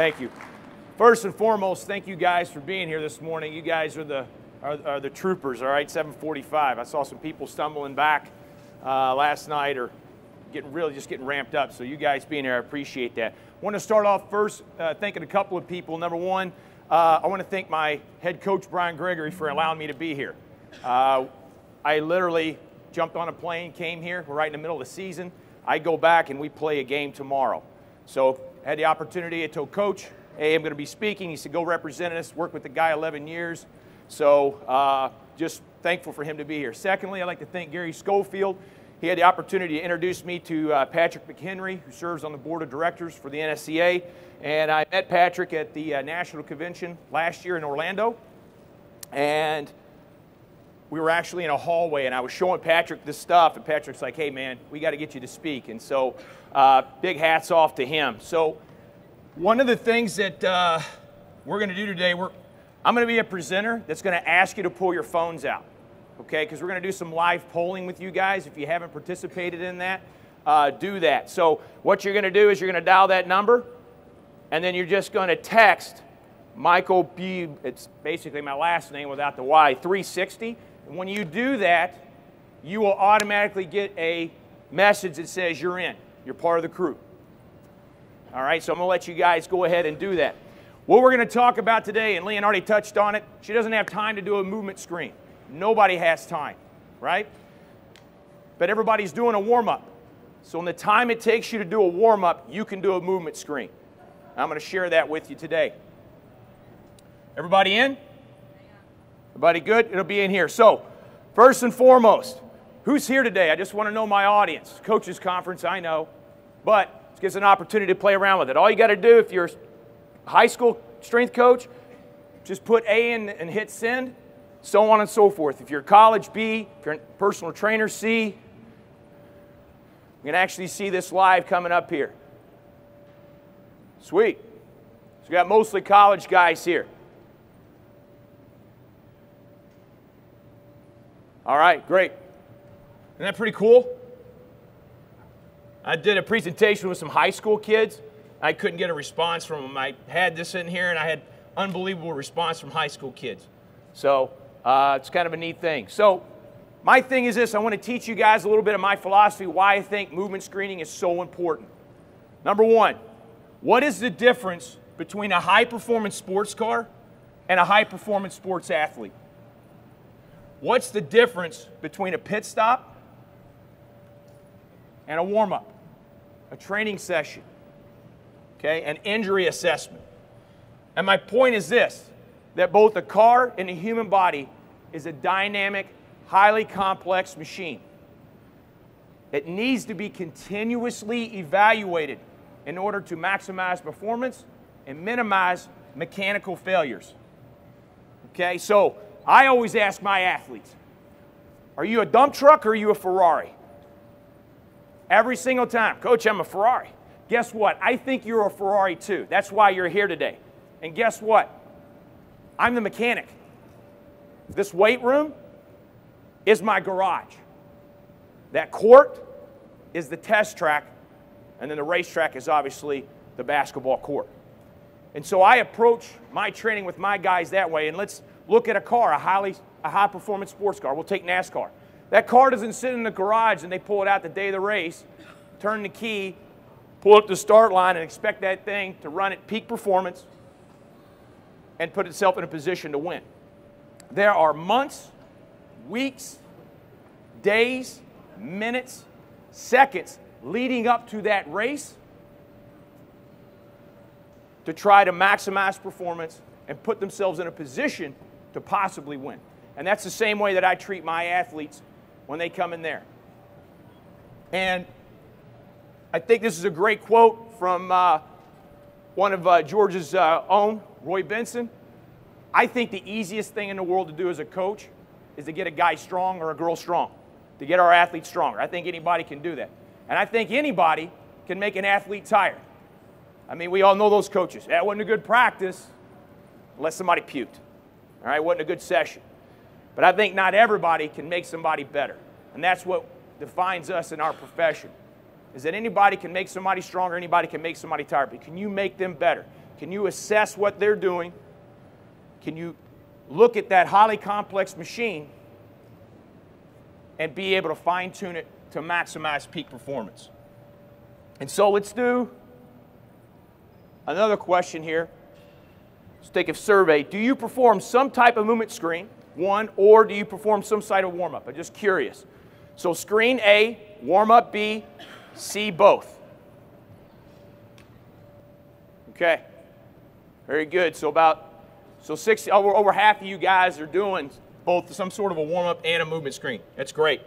Thank you. First and foremost, thank you guys for being here this morning. You guys are the are, are the troopers, all right? 745. I saw some people stumbling back uh, last night or getting really just getting ramped up. So you guys being here, I appreciate that. I want to start off first uh, thanking a couple of people. Number one, uh, I want to thank my head coach Brian Gregory for allowing me to be here. Uh, I literally jumped on a plane, came here. We're right in the middle of the season. I go back and we play a game tomorrow. So I had the opportunity. I told coach, "Hey, I'm going to be speaking." He said, "Go represent us." Worked with the guy 11 years. So uh, just thankful for him to be here. Secondly, I'd like to thank Gary Schofield. He had the opportunity to introduce me to uh, Patrick McHenry, who serves on the board of directors for the NSCA. And I met Patrick at the uh, National Convention last year in Orlando. And we were actually in a hallway, and I was showing Patrick this stuff. And Patrick's like, hey, man, we got to get you to speak. And so, uh, big hats off to him. So, one of the things that uh, we're going to do today, we're, I'm going to be a presenter that's going to ask you to pull your phones out, okay? Because we're going to do some live polling with you guys. If you haven't participated in that, uh, do that. So what you're going to do is you're going to dial that number, and then you're just going to text Michael B. It's basically my last name without the Y, 360. And when you do that, you will automatically get a message that says you're in. You're part of the crew. All right, so I'm going to let you guys go ahead and do that. What we're going to talk about today, and Leanne already touched on it, she doesn't have time to do a movement screen. Nobody has time, right? But everybody's doing a warm up. So, in the time it takes you to do a warm up, you can do a movement screen. I'm going to share that with you today. Everybody in? Everybody good? It'll be in here. So, first and foremost, who's here today? I just want to know my audience. Coaches Conference, I know, but it gives an opportunity to play around with it. All you got to do if you're a high school strength coach, just put A in and hit send, so on and so forth. If you're college, B. If you're a personal trainer, C. You can actually see this live coming up here. Sweet. So we got mostly college guys here. All right, great. Isn't that pretty cool? I did a presentation with some high school kids. I couldn't get a response from them. I had this in here, and I had unbelievable response from high school kids. So uh, it's kind of a neat thing. So my thing is this: I want to teach you guys a little bit of my philosophy, why I think movement screening is so important. Number one, what is the difference between a high-performance sports car and a high-performance sports athlete? What's the difference between a pit stop and a warm-up, a training session? okay, an injury assessment. And my point is this that both the car and the human body is a dynamic, highly complex machine. It needs to be continuously evaluated in order to maximize performance and minimize mechanical failures. Okay, so I always ask my athletes Are you a dump truck or are you a Ferrari? Every single time, Coach, I'm a Ferrari. Guess what? I think you're a Ferrari too. That's why you're here today. And guess what? I'm the mechanic. This weight room is my garage. That court is the test track, and then the racetrack is obviously the basketball court. And so I approach my training with my guys that way. And let's look at a car, a highly a high performance sports car. We'll take NASCAR. That car doesn't sit in the garage and they pull it out the day of the race, turn the key, pull up the start line and expect that thing to run at peak performance and put itself in a position to win. There are months, weeks, days, minutes, seconds leading up to that race to try to maximize performance and put themselves in a position to possibly win. And that's the same way that I treat my athletes when they come in there. And I think this is a great quote from uh, one of uh, George's uh, own, Roy Benson. I think the easiest thing in the world to do as a coach is to get a guy strong or a girl strong, to get our athletes stronger. I think anybody can do that. And I think anybody can make an athlete tired. I mean, we all know those coaches. That wasn't a good practice unless somebody puked. All right, wasn't a good session. But I think not everybody can make somebody better. And that's what defines us in our profession is that anybody can make somebody stronger, anybody can make somebody tired, but can you make them better? Can you assess what they're doing? Can you look at that highly complex machine and be able to fine tune it to maximize peak performance? And so let's do another question here. Let's take a survey. Do you perform some type of movement screen, one, or do you perform some side of warm up? I'm just curious. So, screen A, warm up B, C, both. Okay. Very good. So, about so six over, over half of you guys are doing both some sort of a warm up and a movement screen. That's great.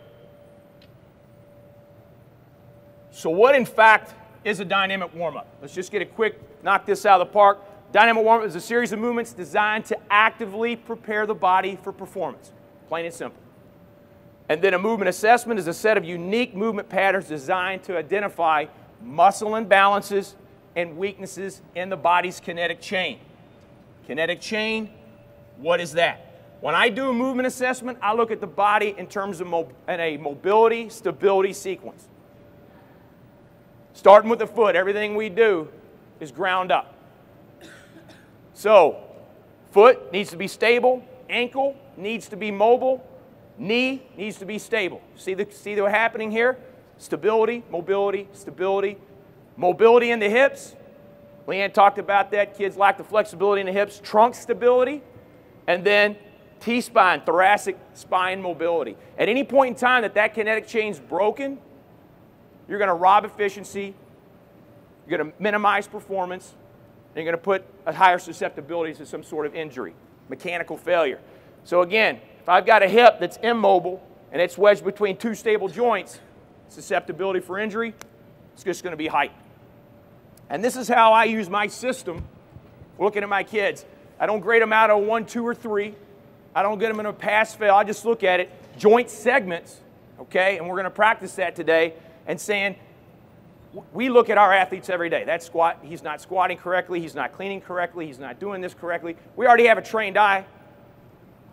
So, what in fact is a dynamic warm up? Let's just get a quick knock this out of the park. Dynamic warm up is a series of movements designed to actively prepare the body for performance. Plain and simple. And then a movement assessment is a set of unique movement patterns designed to identify muscle imbalances and weaknesses in the body's kinetic chain. Kinetic chain, what is that? When I do a movement assessment, I look at the body in terms of in a mobility, stability sequence. Starting with the foot, everything we do is ground up. So, foot needs to be stable, ankle needs to be mobile, knee needs to be stable. See the see what's happening here? Stability, mobility, stability, mobility in the hips. Leanne talked about that. Kids lack the flexibility in the hips, trunk stability, and then T-spine, thoracic spine mobility. At any point in time that that kinetic chain is broken, you're going to rob efficiency, you're going to minimize performance, you're going to put a higher susceptibility to some sort of injury, mechanical failure. So again, if I've got a hip that's immobile and it's wedged between two stable joints, susceptibility for injury, it's just going to be height. And this is how I use my system looking at my kids. I don't grade them out of one, two, or three. I don't get them in a pass fail. I just look at it, joint segments, okay? And we're going to practice that today and saying, we look at our athletes every day. That squat, he's not squatting correctly, he's not cleaning correctly, he's not doing this correctly. We already have a trained eye.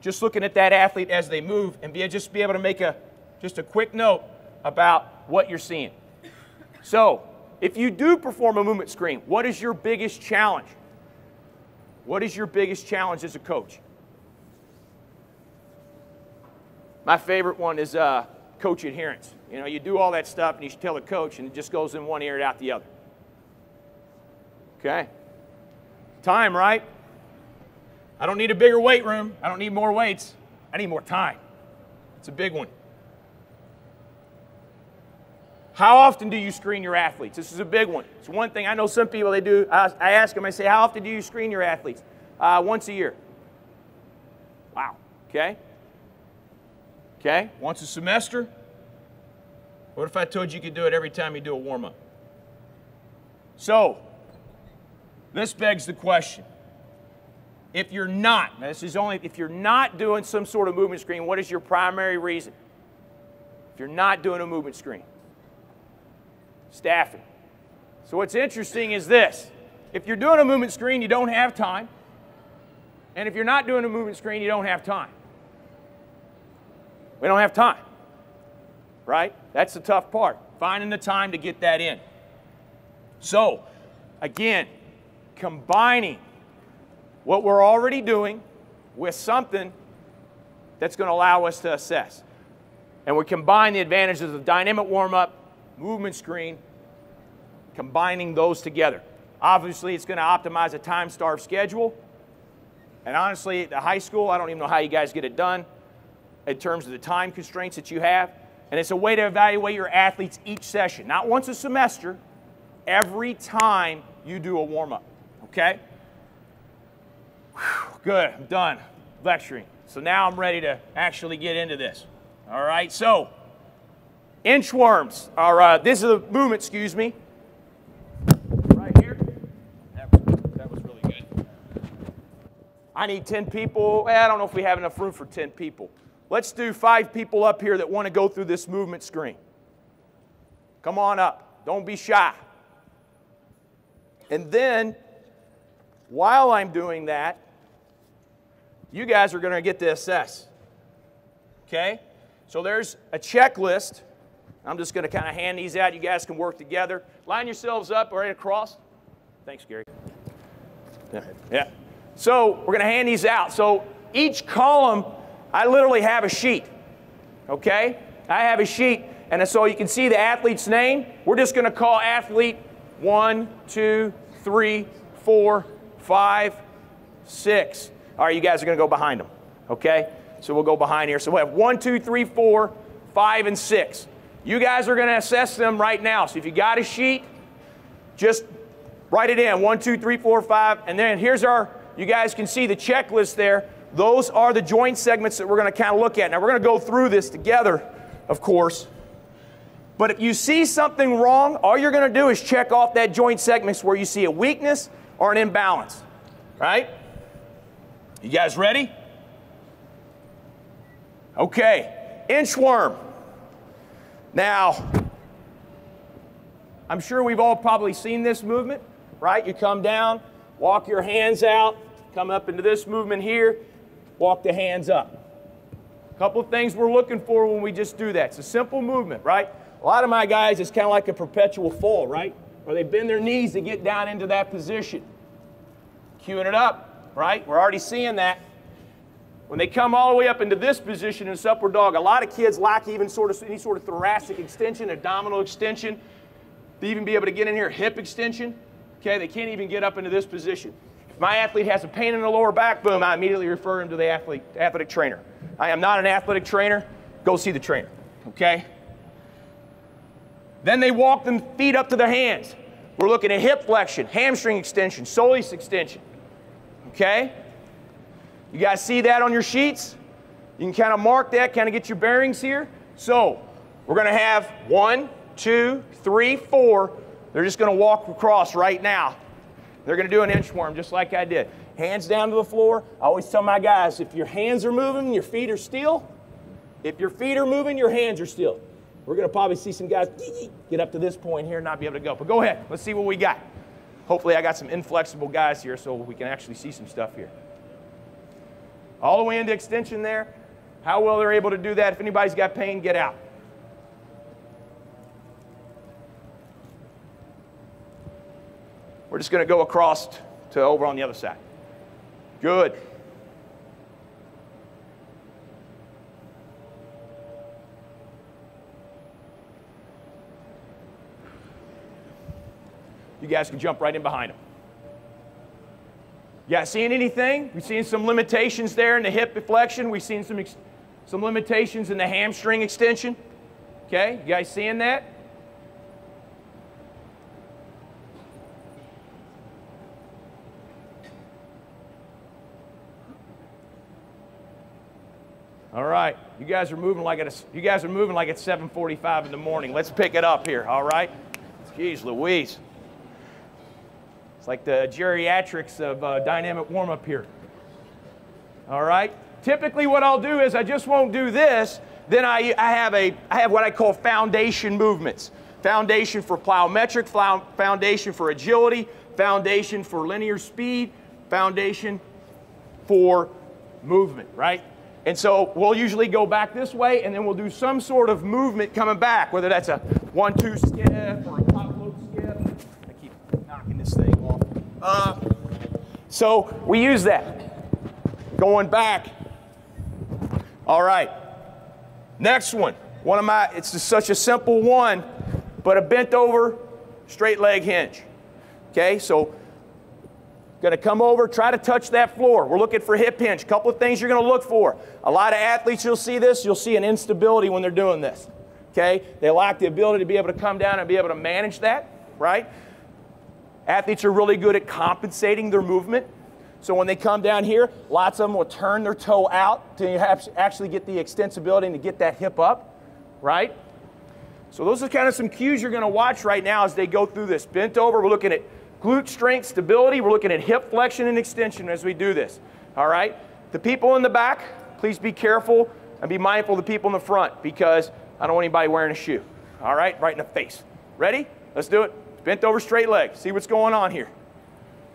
Just looking at that athlete as they move and be, just be able to make a just a quick note about what you're seeing. So, if you do perform a movement screen, what is your biggest challenge? What is your biggest challenge as a coach? My favorite one is uh, coach adherence. You know, you do all that stuff and you should tell the coach and it just goes in one ear and out the other. Okay? Time, right? I don't need a bigger weight room. I don't need more weights. I need more time. It's a big one. How often do you screen your athletes? This is a big one. It's one thing I know some people they do. I, I ask them, I say, How often do you screen your athletes? Uh, once a year. Wow. Okay. Okay. Once a semester. What if I told you you could do it every time you do a warm up? So, this begs the question. If you're not, this is only if you're not doing some sort of movement screen, what is your primary reason? If you're not doing a movement screen, staffing. So what's interesting is this. If you're doing a movement screen, you don't have time. And if you're not doing a movement screen, you don't have time. We don't have time. Right? That's the tough part. Finding the time to get that in. So, again, combining what we're already doing with something that's going to allow us to assess. And we combine the advantages of dynamic warm up movement screen, combining those together. Obviously, it's going to optimize a time-starved schedule. And honestly, the high school, I don't even know how you guys get it done in terms of the time constraints that you have. And it's a way to evaluate your athletes each session, not once a semester, every time you do a warm-up, okay? Whew, good, I'm done lecturing. So now I'm ready to actually get into this. All right, so Inchworms are, uh, this is a movement, excuse me. Right here. That that was really good. I need 10 people. I don't know if we have enough room for 10 people. Let's do five people up here that want to go through this movement screen. Come on up. Don't be shy. And then, while I'm doing that, you guys are going to get to assess. Okay? So there's a checklist I'm just going to kind of hand these out. You guys can work together. Line yourselves up right across. Thanks, Gary. Yeah. yeah. So we're going to hand these out. So each column, I literally have a sheet. Okay? I have a sheet. And so you can see the athlete's name. We're just going to call athlete one, two, three, four, five, six. All right, you guys are going to go behind them. Okay? So we'll go behind here. So we have one, two, three, four, five, and six. You guys are going to assess them right now. So if you got a sheet, just write it in one, two, three, four, five. And then here's our, you guys can see the checklist there. Those are the joint segments that we're going to kind of look at. Now we're going to go through this together, of course. But if you see something wrong, all you're going to do is check off that joint segments where you see a weakness or an imbalance. Right? You guys ready? Okay, inchworm. Now, I'm sure we've all probably seen this movement, right? You come down, walk your hands out, come up into this movement here, walk the hands up. A couple of things we're looking for when we just do that. It's a simple movement, right? A lot of my guys, it's kind of like a perpetual fall, right? Or they bend their knees to get down into that position. Cueing it up, right? We're already seeing that. When they come all the way up into this position in this upward dog, a lot of kids lack even sort of any sort of thoracic extension, abdominal extension. They even be able to get in here hip extension. Okay, they can't even get up into this position. My athlete has a pain in the lower back, boom, I immediately refer him to the athlete, athletic trainer. I am not an athletic trainer. Go see the trainer. Okay? Then they walk them feet up to their hands. We're looking at hip flexion, hamstring extension, soleus extension. Okay? You guys see that on your sheets? You can kind of mark that, kind of get your bearings here. So we're going to have one, two, three, four. They're just going to walk across right now. They're going to do an inchworm just like I did. Hands down to the floor. I always tell my guys if your hands are moving, your feet are still. If your feet are moving, your hands are still. We're going to probably see some guys get up to this point here and not be able to go. But go ahead. Let's see what we got. Hopefully, I got some inflexible guys here so we can actually see some stuff here all the way into extension there. How well they're able to do that. If anybody's got pain, get out. We're just going to go across to over on the other side. Good. You guys can jump right in behind them. Yeah, seeing anything? We've seen some limitations there in the hip flexion. We've seen some, some limitations in the hamstring extension. Okay, you guys seeing that? All right, you guys are moving like it's you guys are moving like it's 7:45 in the morning. Let's pick it up here. All right, jeez, Louise. It's like the geriatrics of uh, dynamic warm up here. All right? Typically, what I'll do is I just won't do this. Then I, I, have, a, I have what I call foundation movements foundation for plyometric, foundation for agility, foundation for linear speed, foundation for movement, right? And so we'll usually go back this way and then we'll do some sort of movement coming back, whether that's a one two skip or a top load skip. I keep knocking this thing uh, so we use that. Going back. All right. Next one. One of my, it's just such a simple one, but a bent over straight leg hinge. Okay, so going to come over, try to touch that floor. We're looking for hip hinge. A couple of things you're going to look for. A lot of athletes, you'll see this, you'll see an instability when they're doing this. Okay, they lack the ability to be able to come down and be able to manage that, right? Athletes are really good at compensating their movement. So when they come down here, lots of them will turn their toe out to actually get the extensibility and to get that hip up, right? So those are kind of some cues you're going to watch right now as they go through this. Bent over, we're looking at glute strength, stability. We're looking at hip flexion and extension as we do this, all right? The people in the back, please be careful and be mindful of the people in the front because I don't want anybody wearing a shoe, all right? Right in the face. Ready? Let's do it. Bent over straight leg. See what's going on here.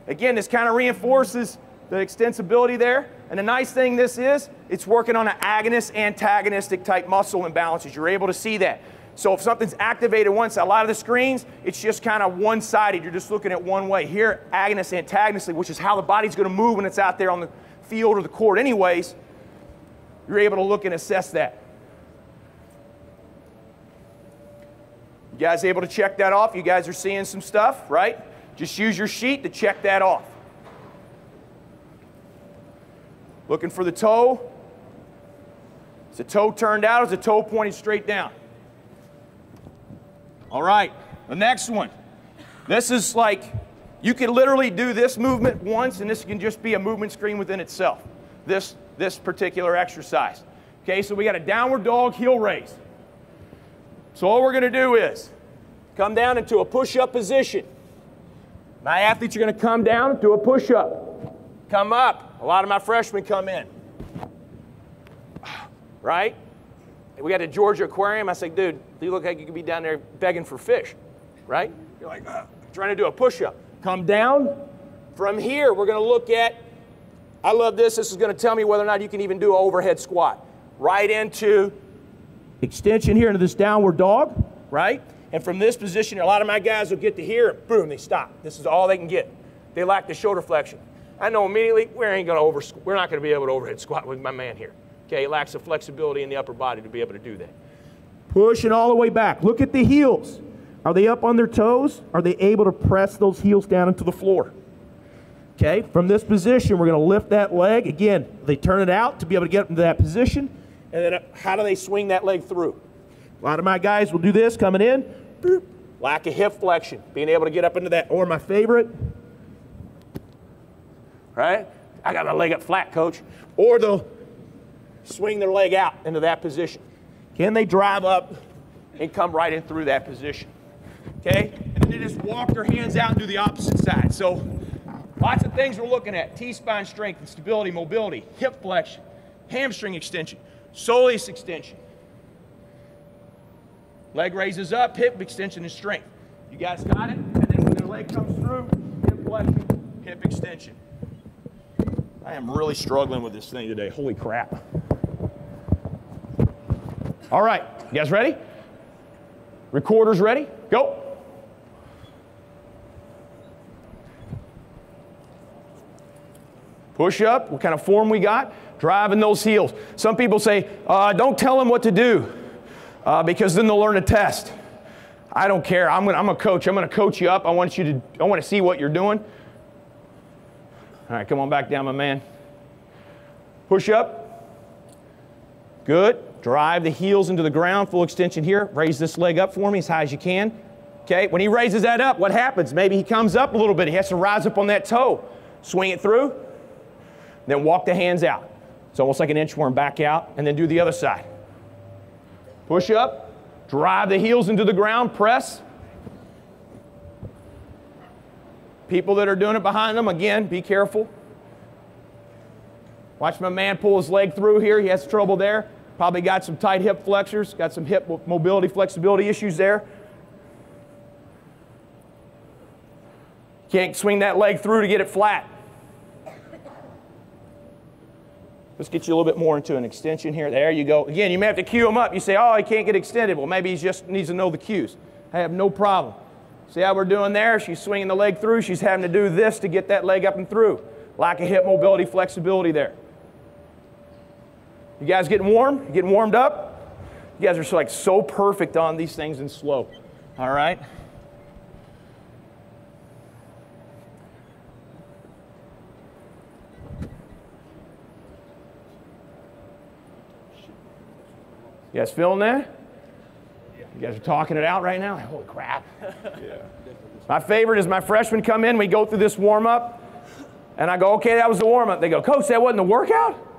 Again, this kind of reinforces the extensibility there. And the nice thing this is, it's working on an agonist antagonistic type muscle imbalances. You're able to see that. So if something's activated once, a lot of the screens, it's just kind of one-sided. You're just looking at one way. Here, agonist antagonistically, which is how the body's going to move when it's out there on the field or the court anyways, you're able to look and assess that. You guys able to check that off? You guys are seeing some stuff, right? Just use your sheet to check that off. Looking for the toe. Is the toe turned out is the toe pointing straight down? All right, the next one. This is like, you can literally do this movement once and this can just be a movement screen within itself. This, this particular exercise. Okay, so we got a downward dog heel raise. So all we're gonna do is come down into a push-up position. My athletes are gonna come down, do a push-up. Come up. A lot of my freshmen come in. Right? We got a Georgia aquarium. I said, dude, you look like you could be down there begging for fish, right? You're like, uh, trying to do a push up. Come down. From here, we're going to look at, I love this. This is going to tell me whether or not you can even do an overhead squat. Right into extension here into this downward dog, right? And from this position, a lot of my guys will get to here, boom, they stop. This is all they can get. They lack the shoulder flexion. I know immediately we ain't to over, we're not going to be able to overhead squat with my man here. Okay, it lacks the flexibility in the upper body to be able to do that. Pushing all the way back. Look at the heels. Are they up on their toes? Are they able to press those heels down into the floor? Okay, from this position, we're going to lift that leg. Again, they turn it out to be able to get into that position. And then uh, how do they swing that leg through? A lot of my guys will do this coming in. Boop, lack of hip flexion, being able to get up into that. Or my favorite, right? I got my leg up flat, coach. Or they'll swing their leg out into that position? Can they drive up and come right in through that position? Okay? And then they just walk their hands out and do the opposite side. So lots of things we're looking at. T-spine strength and stability, mobility, hip flexion, hamstring extension, soleus extension. Leg raises up, hip extension and strength. You guys got it? And then when their leg comes through, hip flexion, hip extension. I am really struggling with this thing today. Holy crap. All right, you guys ready? Recorders ready? Go. Push up, what kind of form we got? Driving those heels. Some people say, uh, don't tell them what to do uh, because then they'll learn a test. I don't care. I'm, gonna, I'm a coach. I'm going to coach you up. I want you to, I want to see what you're doing. All right, come on back down, my man. Push up. Good. Drive the heels into the ground, full extension here. Raise this leg up for me as high as you can. Okay, when he raises that up, what happens? Maybe he comes up a little bit. He has to rise up on that toe. Swing it through, then walk the hands out. It's almost like an inchworm back out, and then do the other side. Push up, drive the heels into the ground, press. People that are doing it behind them, again, be careful. Watch my man pull his leg through here. He has trouble there. Probably got some tight hip flexors, got some hip mobility, flexibility issues there. Can't swing that leg through to get it flat. Let's get you a little bit more into an extension here. There you go. Again, you may have to cue him up. You say, oh, he can't get extended. Well, maybe he just needs to know the cues. I have no problem. See how we're doing there? She's swinging the leg through. She's having to do this to get that leg up and through. Lack of hip mobility, flexibility there. You guys getting warm? Getting warmed up? You guys are so, like so perfect on these things and slow. All right? You guys feeling that? You guys are talking it out right now? Holy crap. yeah. My favorite is my freshmen come in, we go through this warm up, and I go, okay, that was the warm up. They go, Coach, that wasn't the workout?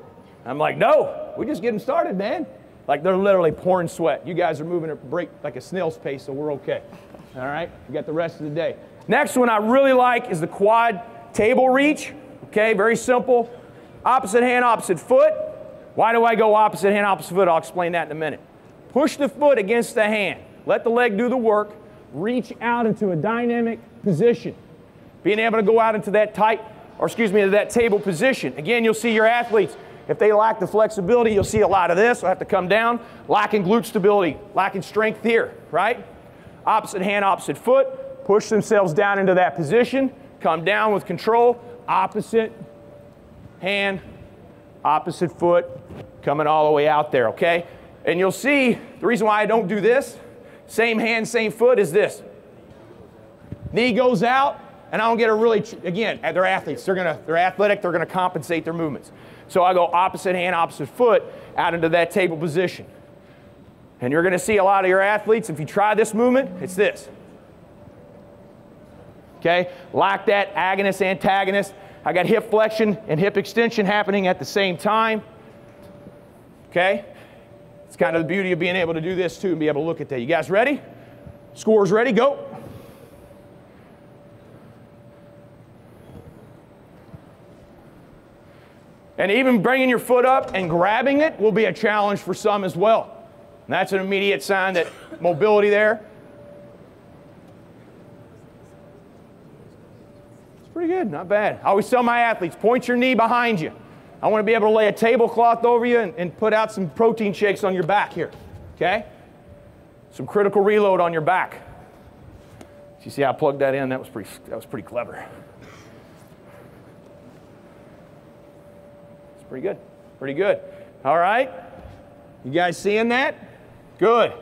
I'm like, no, we're just getting started, man. Like they're literally pouring sweat. You guys are moving at break like a snail's pace, so we're okay. All right, we got the rest of the day. Next one I really like is the quad table reach. Okay, very simple. Opposite hand, opposite foot. Why do I go opposite hand, opposite foot? I'll explain that in a minute. Push the foot against the hand. Let the leg do the work. Reach out into a dynamic position. Being able to go out into that tight or excuse me, to that table position. Again, you'll see your athletes, if they lack the flexibility, you'll see a lot of this. They'll have to come down, lacking glute stability, lacking strength here, right? Opposite hand, opposite foot, push themselves down into that position, come down with control, opposite hand, opposite foot, coming all the way out there, okay? And you'll see the reason why I don't do this, same hand, same foot, is this. Knee goes out, and I don't get a really, again, they're athletes. They're gonna, they're athletic, they're gonna compensate their movements. So I go opposite hand, opposite foot out into that table position. And you're gonna see a lot of your athletes, if you try this movement, it's this. Okay, like that agonist, antagonist. I got hip flexion and hip extension happening at the same time. Okay, it's kind of the beauty of being able to do this too and be able to look at that. You guys ready? Scores ready? Go. And even bringing your foot up and grabbing it will be a challenge for some as well. And that's an immediate sign that mobility there. It's pretty good, not bad. I always tell my athletes point your knee behind you. I want to be able to lay a tablecloth over you and, and put out some protein shakes on your back here. Okay? Some critical reload on your back. You see how I plugged that in? That was pretty, that was pretty clever. Pretty good. Pretty good. All right. You guys seeing that? Good.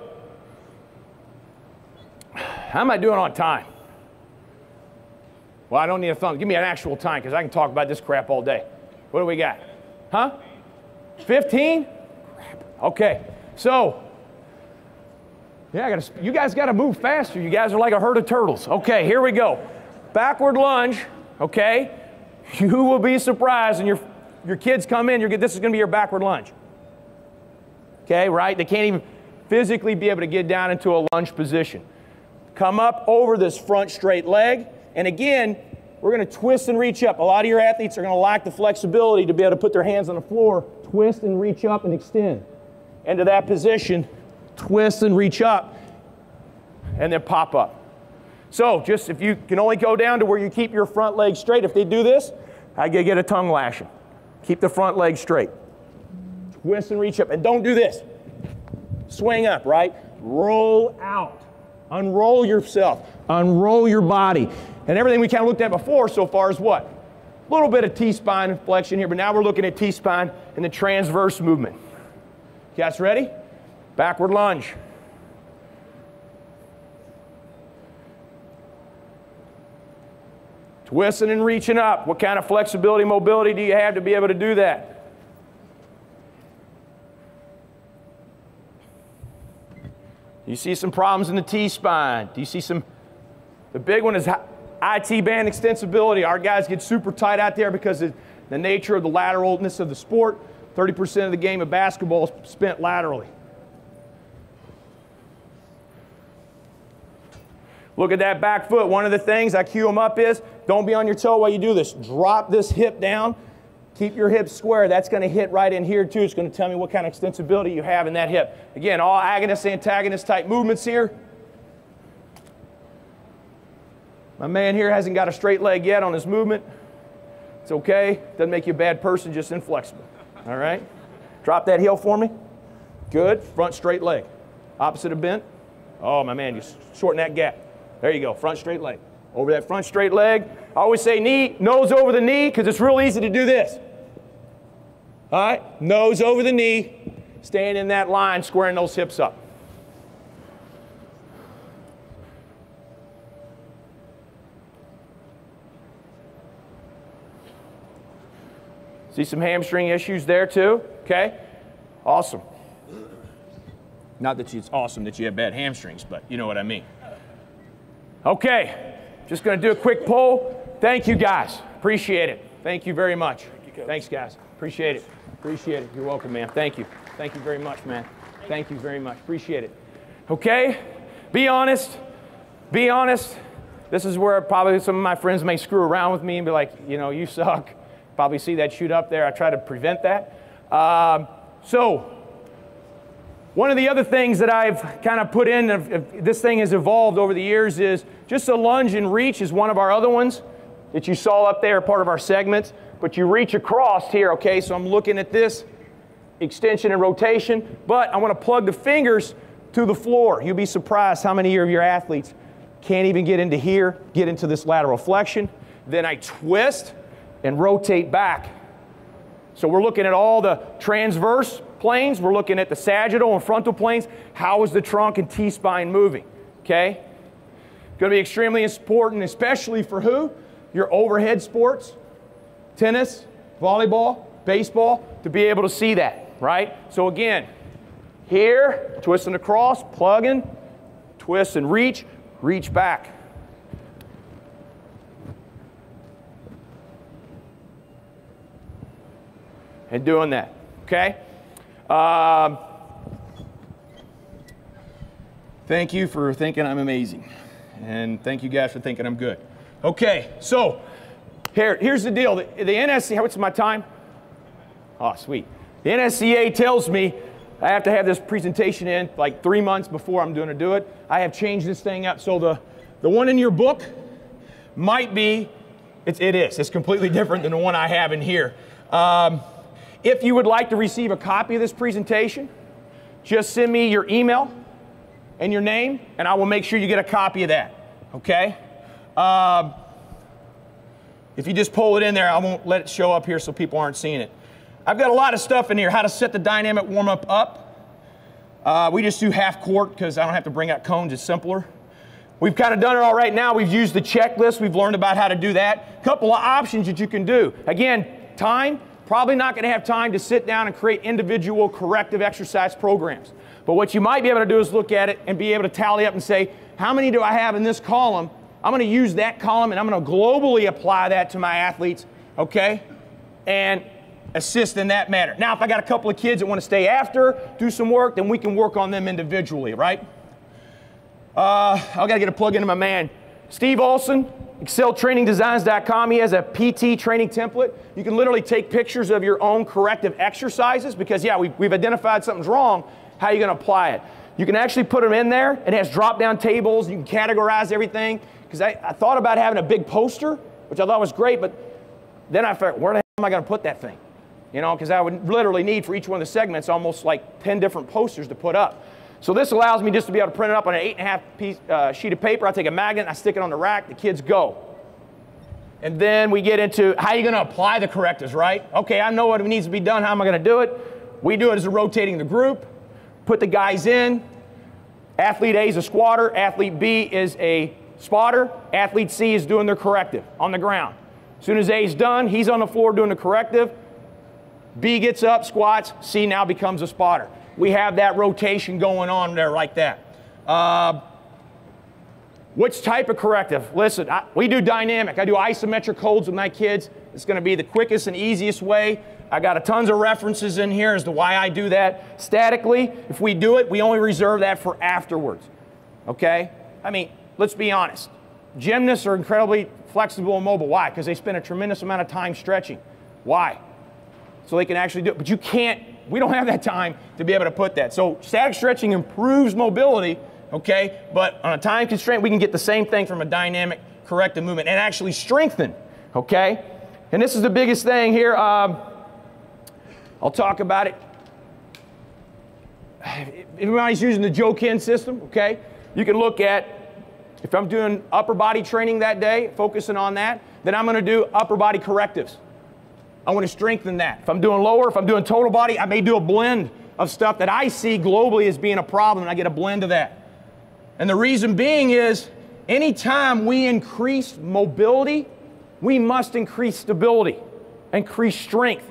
How am I doing on time? Well, I don't need a thumb. Give me an actual time because I can talk about this crap all day. What do we got? Huh? 15? Okay. So, yeah, I gotta, you guys got to move faster. You guys are like a herd of turtles. Okay, here we go. Backward lunge, okay? You will be surprised in your your kids come in, you're, this is going to be your backward lunge. Okay, right? They can't even physically be able to get down into a lunge position. Come up over this front straight leg. And again, we're going to twist and reach up. A lot of your athletes are going to lack the flexibility to be able to put their hands on the floor, twist and reach up and extend. Into that position, twist and reach up, and then pop up. So, just if you can only go down to where you keep your front leg straight, if they do this, I get a tongue lashing. Keep the front leg straight. Twist and reach up. And don't do this. Swing up, right? Roll out. Unroll yourself. Unroll your body. And everything we kind of looked at before so far is what? A little bit of T-spine flexion here, but now we're looking at T-spine and the transverse movement. You guys ready? Backward lunge. Twisting and reaching up. What kind of flexibility, mobility do you have to be able to do that? You see some problems in the T-spine. Do you see some? The big one is IT band extensibility. Our guys get super tight out there because of the nature of the lateralness of the sport. 30% of the game of basketball is spent laterally. Look at that back foot. One of the things I cue them up is don't be on your toe while you do this. Drop this hip down. Keep your hips square. That's going to hit right in here too. It's going to tell me what kind of extensibility you have in that hip. Again, all agonist, antagonist type movements here. My man here hasn't got a straight leg yet on his movement. It's okay. Doesn't make you a bad person, just inflexible. All right? Drop that heel for me. Good. Front straight leg. Opposite of bent. Oh, my man, you shorten that gap. There you go, front straight leg. Over that front straight leg. I always say knee, nose over the knee, because it's real easy to do this. All right, nose over the knee, staying in that line, squaring those hips up. See some hamstring issues there too? Okay? Awesome. Not that it's awesome that you have bad hamstrings, but you know what I mean. Okay, just going to do a quick poll. Thank you, guys. Appreciate it. Thank you very much. Thank you, Thanks, guys. Appreciate it. Appreciate it. You're welcome, man. Thank you. Thank you very much, man. Thank you very much. Appreciate it. Okay, be honest. Be honest. This is where probably some of my friends may screw around with me and be like, you know, you suck. Probably see that shoot up there. I try to prevent that. Um, so, one of the other things that I've kind of put in, this thing has evolved over the years, is just a lunge and reach is one of our other ones. that you saw up there, part of our segments, but you reach across here, okay? So I'm looking at this extension and rotation, but I want to plug the fingers to the floor. You'll be surprised how many of your athletes can't even get into here, get into this lateral flexion. Then I twist and rotate back. So we're looking at all the transverse planes, we're looking at the sagittal and frontal planes. How is the trunk and T-spine moving? Okay? Going to be extremely important, especially for who? Your overhead sports, tennis, volleyball, baseball, to be able to see that, right? So again, here, twisting across, plugging, twist and reach, reach back. And doing that, okay? Um, thank you for thinking I'm amazing. And thank you guys for thinking I'm good. Okay, so here, here's the deal. The, the NSC, what's my time? Oh, sweet. The NSCA tells me I have to have this presentation in like three months before I'm going to do it. I have changed this thing up. So the, the one in your book might be, it's, it is. It's completely different than the one I have in here. Um, if you would like to receive a copy of this presentation, just send me your email and your name, and I will make sure you get a copy of that. Okay? Um, if you just pull it in there, I won't let it show up here so people aren't seeing it. I've got a lot of stuff in here. How to set the dynamic warm up up. Uh, we just do half court because I don't have to bring out cones. It's simpler. We've kind of done it all right now. We've used the checklist. We've learned about how to do that. A couple of options that you can do. Again, time. Probably not going to have time to sit down and create individual corrective exercise programs. But what you might be able to do is look at it and be able to tally up and say, how many do I have in this column? I'm going to use that column and I'm going to globally apply that to my athletes, okay? And assist in that manner. Now, if I got a couple of kids that want to stay after, do some work, then we can work on them individually, right? Uh, I got to get a plug into my man, Steve Olson, ExcelTrainingDesigns.com. He has a PT training template. You can literally take pictures of your own corrective exercises because, yeah, we, we've identified something's wrong. How are you going to apply it? You can actually put them in there. It has drop down tables. You can categorize everything. Because I, I thought about having a big poster, which I thought was great, but then I figured, where the hell am I going to put that thing? You know, because I would literally need for each one of the segments almost like 10 different posters to put up. So this allows me just to be able to print it up on an eight and a half piece uh, sheet of paper. I take a magnet, I stick it on the rack, the kids go. And then we get into how are you going to apply the correctives, right? Okay, I know what needs to be done. How am I going to do it? We do it as a rotating the group, put the guys in. Athlete A is a squatter, athlete B is a spotter, athlete C is doing their corrective on the ground. As soon as A is done, he's on the floor doing the corrective. B gets up, squats, C now becomes a spotter we have that rotation going on there like that. Uh, which type of corrective? Listen, I, we do dynamic. I do isometric holds with my kids. It's going to be the quickest and easiest way. I got a tons of references in here as to why I do that. Statically, if we do it, we only reserve that for afterwards. Okay? I mean, let's be honest. Gymnasts are incredibly flexible and mobile. Why? Because they spend a tremendous amount of time stretching. Why? So they can actually do it. But you can't we don't have that time to be able to put that. So static stretching improves mobility, okay? But on a time constraint, we can get the same thing from a dynamic corrective movement and actually strengthen, okay? And this is the biggest thing here. Um, I'll talk about it. Everybody's using the Joe Kenn system, okay? You can look at if I'm doing upper body training that day, focusing on that, then I'm going to do upper body correctives. I want to strengthen that. If I'm doing lower, if I'm doing total body, I may do a blend of stuff that I see globally as being a problem, and I get a blend of that. And the reason being is anytime we increase mobility, we must increase stability, increase strength.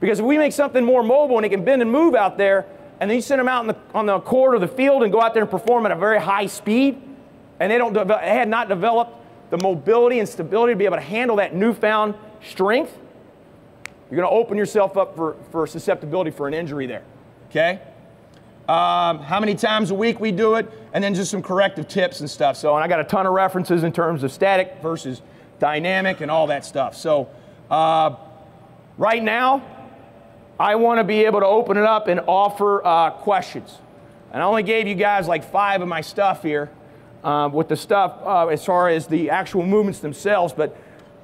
Because if we make something more mobile and it can bend and move out there, and then you send them out the, on the court or the field and go out there and perform at a very high speed, and they don't they had not developed the mobility and stability to be able to handle that newfound strength, you're going to open yourself up for, for susceptibility for an injury there. Okay? Um, how many times a week we do it, and then just some corrective tips and stuff. So, and I got a ton of references in terms of static versus dynamic and all that stuff. So, uh, right now, I want to be able to open it up and offer uh, questions. And I only gave you guys like five of my stuff here uh, with the stuff uh, as far as the actual movements themselves, but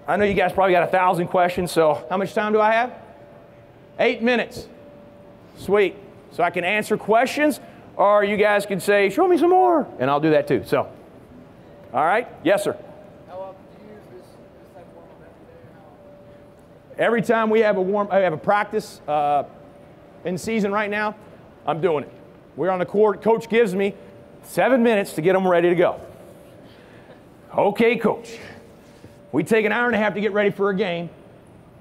I know you guys probably got a thousand questions, so how much time do I have? Eight minutes. Sweet. So I can answer questions, or you guys can say, show me some more, and I'll do that too. So, all right? Yes, sir. How often do you use this type of warm event today or how every time we have a warm, I have a practice uh, in season right now, I'm doing it. We're on the court. Coach gives me seven minutes to get them ready to go. Okay, coach. We take an hour and a half to get ready for a game,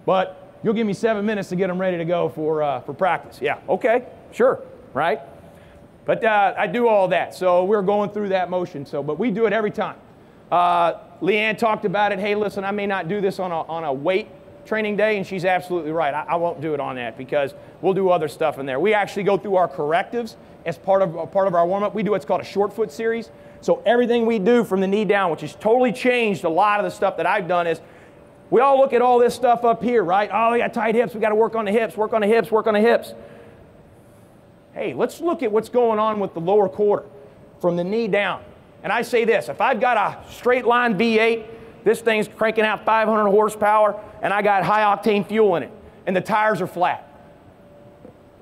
but you'll give me seven minutes to get them ready to go for, uh, for practice. Yeah, okay, sure, right? But uh, I do all that, so we're going through that motion. So, but we do it every time. Uh, Leanne talked about it. Hey, listen, I may not do this on a, on a weight training day, and she's absolutely right. I, I, won't do it on that because we'll do other stuff in there. We actually go through our correctives as part of, part of our warm up. We do what's called a short foot series. So everything we do from the knee down, which has totally changed a lot of the stuff that I've done, is we all look at all this stuff up here, right? Oh, we got tight hips. We got to work on the hips, work on the hips, work on the hips. Hey, let's look at what's going on with the lower quarter from the knee down. And I say this if I've got a straight line V8, this thing's cranking out 500 horsepower, and I got high octane fuel in it, and the tires are flat.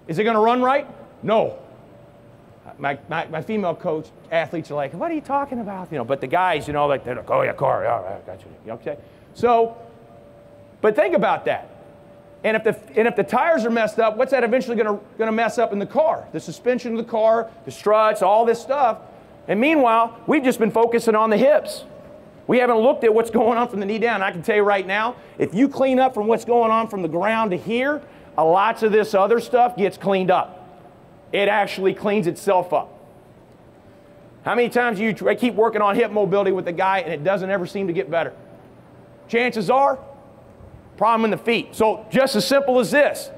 Is it going to run right? No. My, my, my, female coach athletes are like, what are you talking about? You know, but the guys, you know, like they're like, oh yeah, car, all right, I got you. Okay. So, but think about that. And if the and if the tires are messed up, what's that eventually going to going to mess up in the car? The suspension of the car, the struts, all this stuff. And meanwhile, we've just been focusing on the hips. We haven't looked at what's going on from the knee down. I can tell you right now, if you clean up from what's going on from the ground to here, a lots of this other stuff gets cleaned up. It actually cleans itself up. How many times do you keep working on hip mobility with a guy and it doesn't ever seem to get better? Chances are, problem in the feet. So just as simple as this,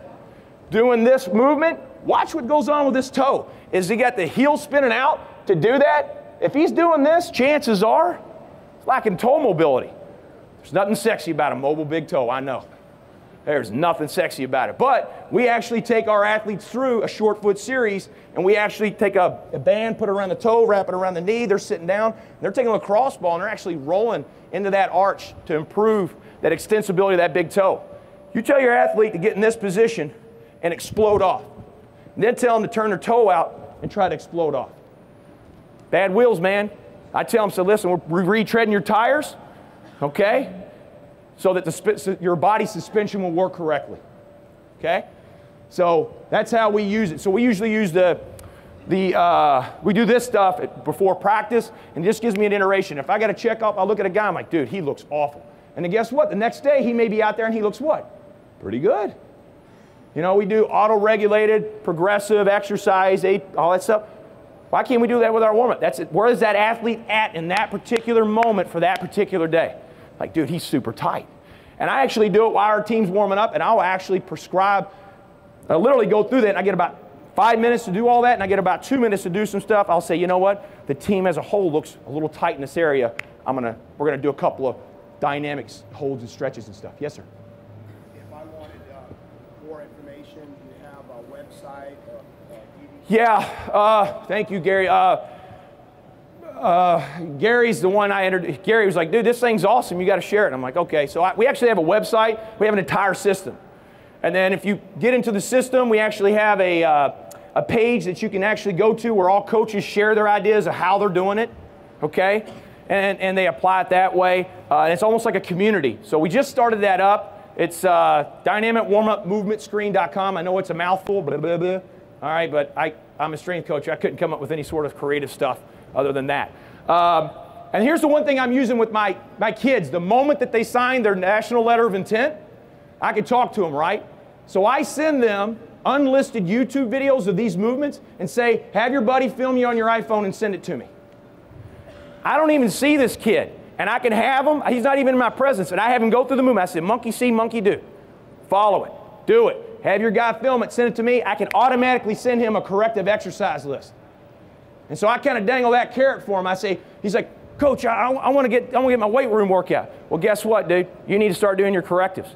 doing this movement, watch what goes on with this toe. Is he got the heel spinning out to do that? If he's doing this, chances are it's lacking toe mobility. There's nothing sexy about a mobile big toe, I know. There's nothing sexy about it. But we actually take our athletes through a short foot series and we actually take a, a, band, put it around the toe, wrap it around the knee. They're sitting down. They're taking a lacrosse ball and they're actually rolling into that arch to improve that extensibility of that big toe. You tell your athlete to get in this position and explode off. And then tell them to turn their toe out and try to explode off. Bad wheels, man. I tell them, so listen, we're retreading your tires, okay? So that the, your body suspension will work correctly, okay? So that's how we use it. So we usually use the, the uh, we do this stuff before practice, and it just gives me an iteration. If I got to check up, I'll look at a guy, I'm like, dude, he looks awful. And then guess what? The next day, he may be out there and he looks what? Pretty good. You know, we do auto-regulated, progressive exercise, all that stuff. Why can't we do that with our warm-up? That's it. Where is that athlete at in that particular moment for that particular day? Like, dude, he's super tight. And I actually do it while our team's warming up, and I'll actually prescribe, I literally go through that, and I get about five minutes to do all that, and I get about two minutes to do some stuff. I'll say, you know what? The team as a whole looks a little tight in this area. I'm gonna, we're gonna do a couple of dynamics, holds and stretches and stuff. Yes, sir. If I wanted uh, more information, do you have a website? Or, yeah, uh, thank you, Gary. Uh, Gary's the one I entered. Gary was like, dude, this thing's awesome. You got to share it. And I'm like, okay. So I, we actually have a website. We have an entire system. And then if you get into the system, we actually have a, uh, a page that you can actually go to where all coaches share their ideas of how they're doing it. Okay? And, and they apply it that way. Uh, and it's almost like a community. So we just started that up. It's uh, dynamicwarmupmovementscreen.com. I know it's a mouthful, blah, blah, blah. All right, but I, I'm a strength coach. I couldn't come up with any sort of creative stuff other than that. Um, and here's the one thing I'm using with my, my kids. The moment that they sign their national letter of intent, I can talk to them, right? So I send them unlisted YouTube videos of these movements and say, have your buddy film you on your iPhone and send it to me. I don't even see this kid. And I can have him, he's not even in my presence, and I have him go through the movement. I said, monkey see, monkey do. Follow it, do it. Have your guy film it, send it to me. I can automatically send him a corrective exercise list. And so I kind of dangle that carrot for him. I say, he's like, Coach, I, I, want to get, I want to get my weight room workout. Well, guess what, dude? You need to start doing your correctives.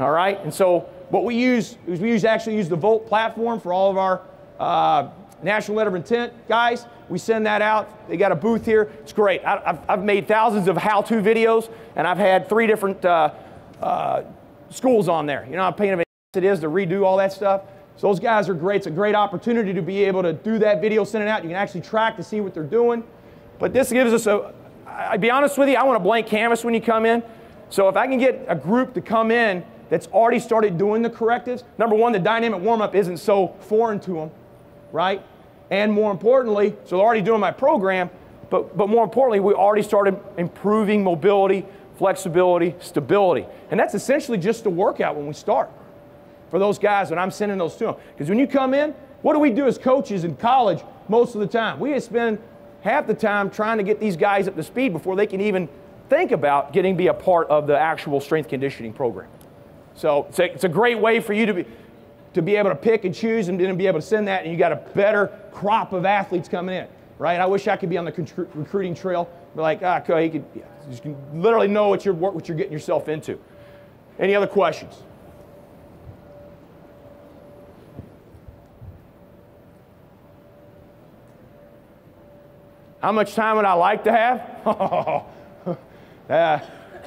All right. And so what we use is we use actually use the Volt platform for all of our uh, national letter of intent guys. We send that out. They got a booth here. It's great. I, have I've made thousands of how-to videos, and I've had three different uh, uh, schools on there. You know how pain of it is to redo all that stuff. So those guys are great. It's a great opportunity to be able to do that video, send it out. You can actually track to see what they're doing. But this gives us a, I'd be honest with you, I want a blank canvas when you come in. So if I can get a group to come in that's already started doing the correctives, number one, the dynamic warm-up isn't so foreign to them, right? And more importantly, so they're already doing my program, but, but more importantly, we already started improving mobility, flexibility, stability. And that's essentially just the workout when we start for those guys when I'm sending those to them. Because when you come in, what do we do as coaches in college most of the time? We spend half the time trying to get these guys up to speed before they can even think about getting be a part of the actual strength conditioning program. So it's a, it's a great way for you to be, to be able to pick and choose and then be able to send that, and you got a better crop of athletes coming in, right? I wish I could be on the recruiting trail, but like, ah, okay, you, could, you can literally know what you're, what you're getting yourself into. Any other questions? How much time would I like to have? uh,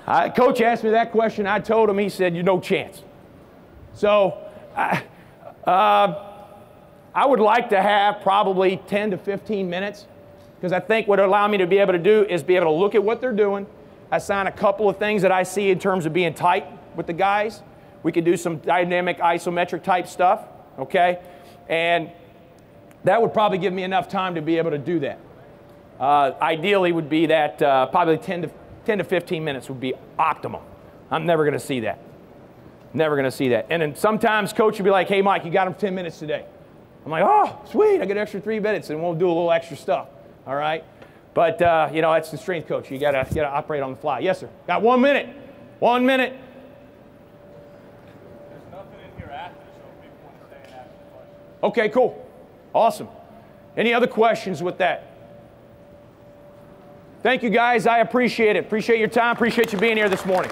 I, coach asked me that question. I told him, he said, you no chance. So I, uh, I would like to have probably 10 to 15 minutes because I think what it allow me to be able to do is be able to look at what they're doing, assign a couple of things that I see in terms of being tight with the guys. We could do some dynamic isometric type stuff, okay? And that would probably give me enough time to be able to do that. Uh, ideally would be that uh, probably 10 to, 10 to 15 minutes would be optimal. I'm never going to see that. Never going to see that. And then sometimes coach would be like, hey, Mike, you got him 10 minutes today. I'm like, oh, sweet, I get extra three minutes and we'll do a little extra stuff. All right? But, uh, you know, that's the strength coach. You got to gotta operate on the fly. Yes, sir. Got one minute. One minute. Okay, cool. Awesome. Any other questions with that? Thank you guys. I appreciate it. Appreciate your time. Appreciate you being here this morning.